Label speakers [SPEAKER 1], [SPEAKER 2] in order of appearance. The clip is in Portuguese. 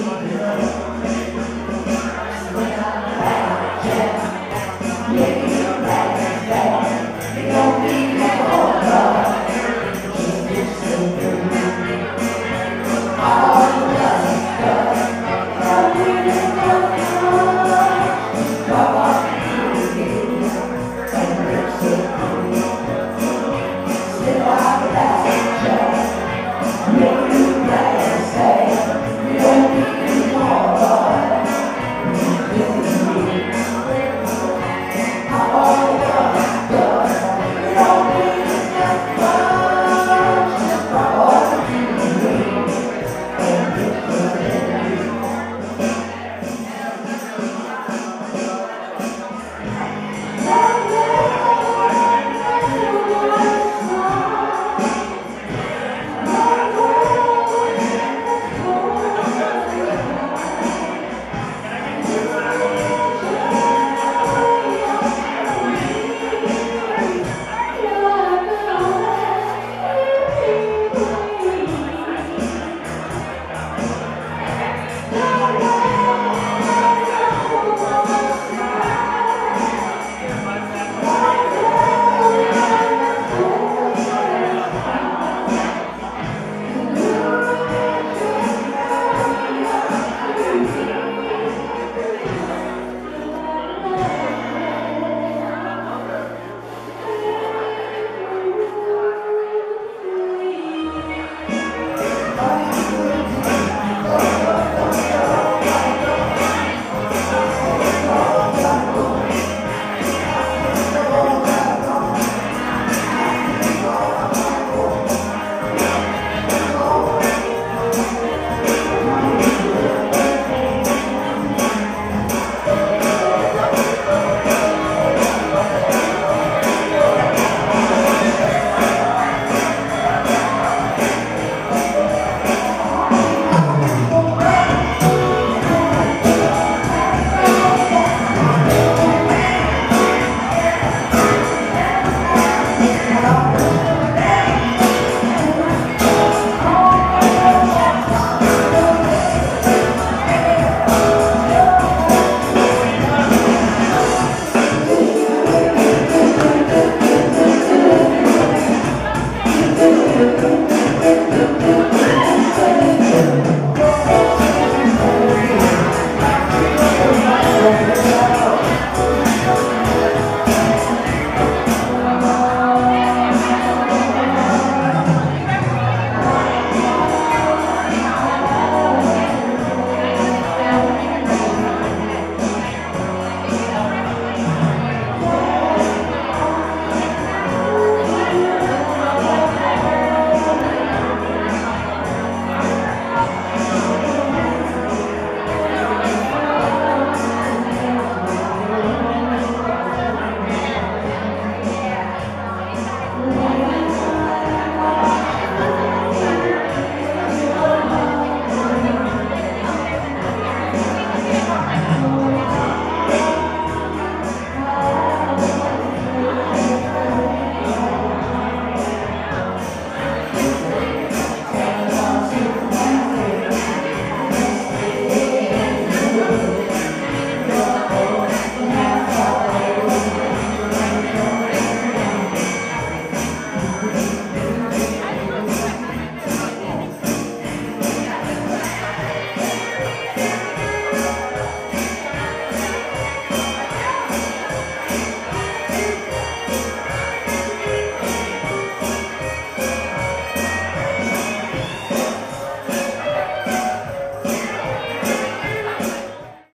[SPEAKER 1] Deus.